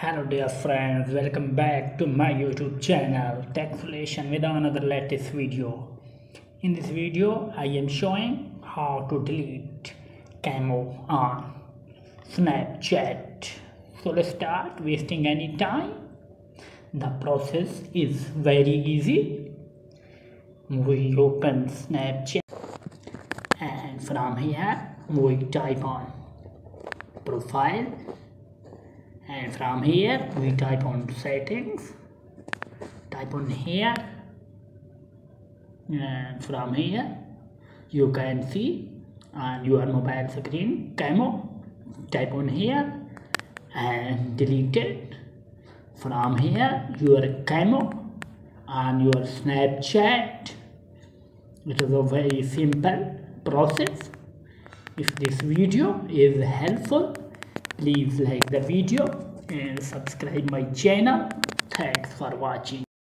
Hello dear friends, welcome back to my YouTube channel Tech Solution with another latest video. In this video, I am showing how to delete Cameo on Snapchat. So let's start wasting any time. The process is very easy. We open Snapchat and from here we type on profile and from here we type on settings. Type on here. And from here you can see on your mobile screen Cameo. Type on here and delete it. From here your Cameo on your snapchat. It is a very simple process. If this video is helpful please like the video and subscribe my channel. Thanks for watching